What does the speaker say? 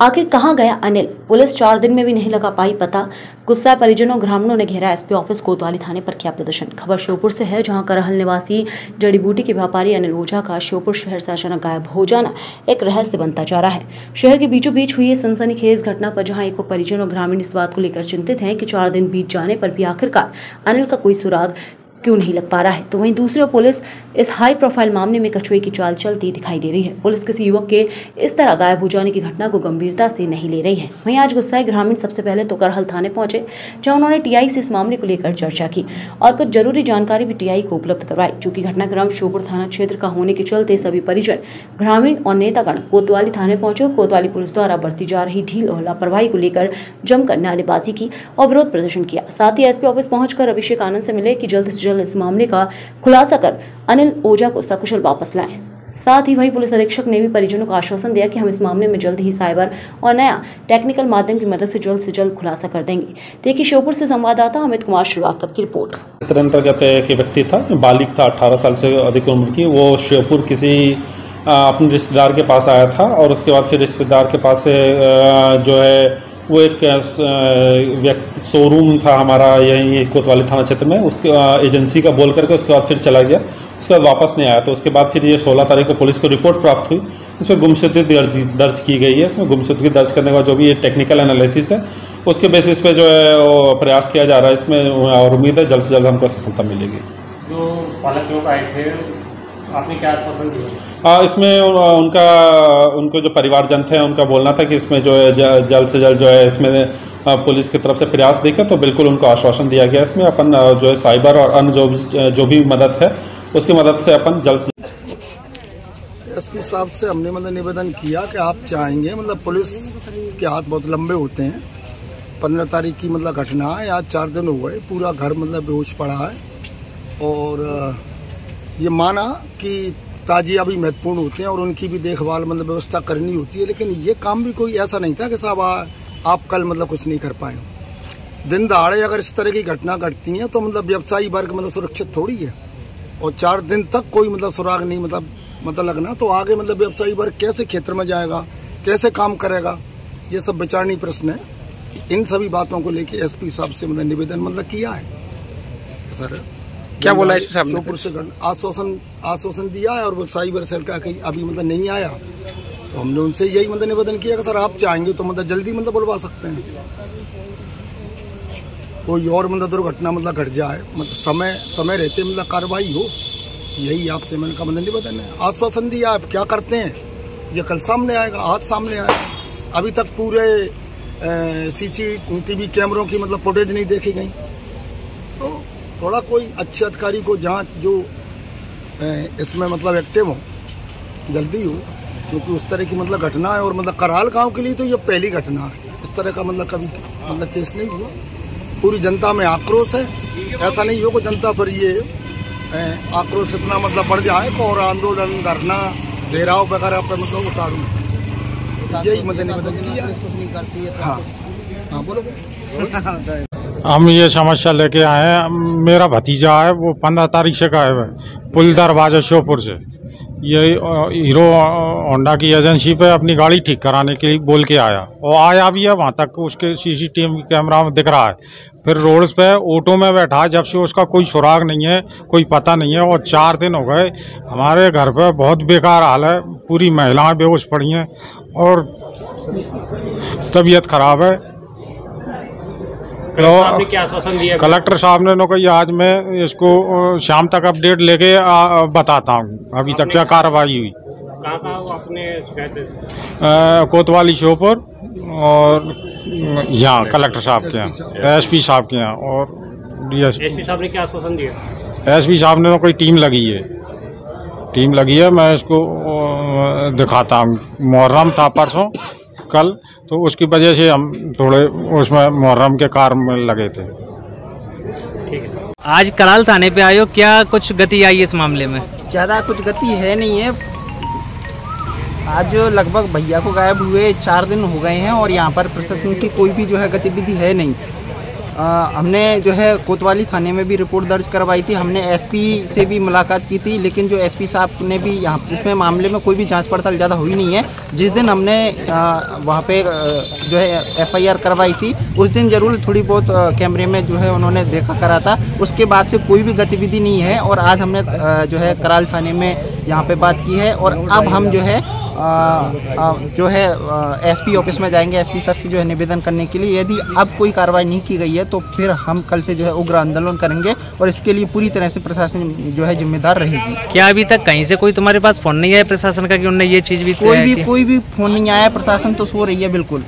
आखिर कहाँ गया अनिल? पुलिस चार दिन में भी नहीं लगा पाई, पता। गुस्सा परिजनों, ग्रामीणों ने घेरा एसपी ऑफ़िस कोतवाली थाने पर किया प्रदर्शन। खबर श्योपुर से है, जहाँ करहल निवासी जड़ी बूटी के व्यापारी अनिल ओझा का श्योपुर शहर से अचानक गायब हो जाना एक रहस्य बनता जा रहा है। शहर के बीचों बीच हुई सनसनीखेज घटना पर जहाँ एक परिजन और ग्रामीण इस बात को लेकर चिंतित हैं कि चार दिन बीत जाने पर भी आखिरकार अनिल का कोई सुराग क्यों नहीं लग पा रहा है? तो वहीं दूसरी ओर पुलिस इस हाई प्रोफ़ाइल मामले में कछुए की चाल चलती दिखाई दे रही है। पुलिस किसी युवक के इस तरह गायब हो जाने की घटना को गंभीरता से नहीं ले रही है। वहीं आज गुस्साए ग्रामीण सबसे पहले तो करहल थाने पहुँचे, जहाँ उन्होंने टीआई से इस मामले को लेकर चर्चा की और कुछ ज़रूरी जानकारी भी टीआई को उपलब्ध करवाई। चूँकि घटनाक्रम श्योपुर थाना क्षेत्र का होने के चलते सभी परिजन, ग्रामीण और नेतागण कोतवाली थाने पहुँचे कोतवाली पुलिस द्वारा बढ़ती जा रही ढील और लापरवाही को लेकर जमकर नारेबाजी की और विरोध प्रदर्शन किया। साथ ही एसपी ऑफ़िस पहुंचकर अभिषेक आनंद से मिले कि जल्द से जल्द इस मामले का खुलासा कर अनिल ओझा को सकुशल वापस लाएँ। साथ ही वही पुलिस अधीक्षक ने भी परिजनों को आश्वासन दिया कि हम इस मामले में जल्द ही साइबर और नया टेक्निकल माध्यम की मदद से जल्द से जल्द खुलासा कर देंगे। देखिए, श्योपुर से संवाददाता अमित कुमार श्रीवास्तव की रिपोर्ट। अंतर्गत एक व्यक्ति था बालिक था 18 साल से अधिक उम्र की, वो श्योपुर किसी अपने रिश्तेदार के पास आया था और उसके बाद फिर रिश्तेदार के पास से जो है वो एक व्यक्ति शोरूम था हमारा यहीं कोतवाली थाना क्षेत्र में। उसके एजेंसी का बोल करके उसके बाद फिर चला गया। उसके बाद वापस नहीं आया। तो उसके बाद फिर ये 16 तारीख को पुलिस को रिपोर्ट प्राप्त हुई। इसमें गुमशुदगी दर्ज दर्ज की गई है। इसमें गुमशुदगी दर्ज करने का जो भी ये टेक्निकल एनालिसिस है, उसके बेसिस पे जो है वो प्रयास किया जा रहा है। इसमें, और उम्मीद है जल्द से जल्द हमको सफलता मिलेगी। जो पालक लोग आए थे आपने क्या आश्वासन दिया हाँ इसमें उनका उनको जो परिवारजन थे उनका बोलना था कि इसमें जो है जल्द से जल्द जो है इसमें पुलिस की तरफ़ से प्रयास देखे तो बिल्कुल उनको आश्वासन दिया गया इसमें। अपन जो है साइबर और अन्य जो जो भी मदद है उसकी मदद से अपन जल्द से एसपी साहब से हमने मतलब निवेदन किया कि आप चाहेंगे मतलब पुलिस के हाथ बहुत लंबे होते हैं। पंद्रह तारीख की मतलब घटना है आज चार दिन हो गए पूरा घर मतलब बेहोश पड़ा है। और ये माना कि ताजिया भी महत्वपूर्ण होते हैं और उनकी भी देखभाल मतलब व्यवस्था करनी होती है, लेकिन ये काम भी कोई ऐसा नहीं था कि साहब आप कल मतलब कुछ नहीं कर पाए दिन दहाड़े अगर इस तरह की घटना घटती है तो मतलब व्यवसायी वर्ग मतलब सुरक्षित थोड़ी है। और चार दिन तक कोई मतलब सुराग नहीं मतलब मतलब लगना तो आगे मतलब व्यवसायी वर्ग कैसे क्षेत्र में जाएगा, कैसे काम करेगा, ये सब विचारणी प्रश्न है। इन सभी बातों को लेके एसपी साहब से मतलब निवेदन मतलब किया है। सर क्या बोला से आश्वासन आश्वासन दिया है और वो साइबर सेल का कहीं अभी मतलब नहीं आया। तो हमने उनसे यही मतलब निवेदन किया कि सर, आप चाहेंगे तो मतलब जल्दी मतलब बुलवा सकते हैं। कोई और मतलब दुर्घटना मतलब घट जाए मतलब समय समय रहते मतलब कार्रवाई हो। यही आपसे मैंने कहा मतलब निवेदन है। आश्वासन दिया, आप क्या करते हैं? ये कल सामने आएगा, आज सामने आएगा। अभी तक पूरे सी सीसीटीवी कैमरों की मतलब फुटेज नहीं देखी गई। थोड़ा कोई अच्छे अधिकारी को जाँच जो इसमें मतलब एक्टिव हो जल्दी हो क्योंकि उस तरह की मतलब घटना है और मतलब कराल गाँव के लिए तो ये पहली घटना है। इस तरह का मतलब कभी मतलब केस नहीं हुआ। पूरी जनता में आक्रोश है। ऐसा नहीं हो कि जनता पर ये आक्रोश इतना मतलब बढ़ जाए और आंदोलन धरना घेराव वगैरह पर मतलब उतारू। यही मतलब निवेदन हाँ। हाँ बोलो। हम ये समस्या लेके आए हैं। मेरा भतीजा है, वो पंद्रह तारीख से का है। पुल दरवाज़ा श्योपुर से। ये हीरो होंडा की एजेंसी पे अपनी गाड़ी ठीक कराने के लिए बोल के आया। और आया भी है, वहाँ तक उसके सीसीटीवी कैमरा में दिख रहा है। फिर रोड पे ऑटो में बैठा जब से उसका कोई सुराग नहीं है, कोई पता नहीं है, और चार दिन हो गए। हमारे घर पे बहुत बेकार हाल है, पूरी महिलाएँ बेहोश पड़ी हैं, और तबीयत ख़राब है। कलेक्टर साहब ने कही आज मैं इसको शाम तक अपडेट लेके बताता हूँ। अभी तक क्या कार्रवाई हुई। कोतवाली शोपुर और यहाँ कलेक्टर साहब के यहाँ एसपी साहब। के यहाँ और एसपी साहब ने क्या आश्वासन दिया? एसपी साहब ने कोई टीम लगी है। टीम लगी है मैं इसको दिखाता हूँ। मुहर्रम था परसों कल तो उसकी वजह से हम थोड़े उसमें मुहर्रम के कार में लगे थे। आज कराल थाने पे आयो क्या कुछ गति आई इस मामले में? ज़्यादा कुछ गति है नहीं है। आज लगभग भैया को गायब हुए चार दिन हो गए हैं और यहाँ पर प्रशासन की कोई भी जो है गतिविधि है नहीं। अ, हमने जो है कोतवाली थाने में भी रिपोर्ट दर्ज करवाई थी। हमने एसपी से भी मुलाकात की थी लेकिन जो एसपी साहब ने भी यहाँ इसमें मामले में कोई भी जाँच पड़ताल ज़्यादा हुई नहीं है। जिस दिन हमने वहाँ पे जो है एफआईआर करवाई थी उस दिन ज़रूर थोड़ी बहुत कैमरे में जो है उन्होंने देखा करा था। उसके बाद से कोई भी गतिविधि नहीं है और आज हमने जो है कराल थाने में यहाँ पे बात की है और अब हम जो है अ, अ, जो है एसपी ऑफ़िस में जाएँगे। एसपी सर से जो है निवेदन करने के लिए यदि अब कोई कार्रवाई नहीं की गई है तो फिर हम कल से जो है उग्र आंदोलन करेंगे और इसके लिए पूरी तरह से प्रशासन जो है जिम्मेदार रहेगी। क्या अभी तक कहीं से कोई तुम्हारे पास फ़ोन नहीं आया प्रशासन का कि उनने ये चीज़ भी कोई भी कोई भी फ़ोन नहीं आया। प्रशासन तो सो रही है बिल्कुल।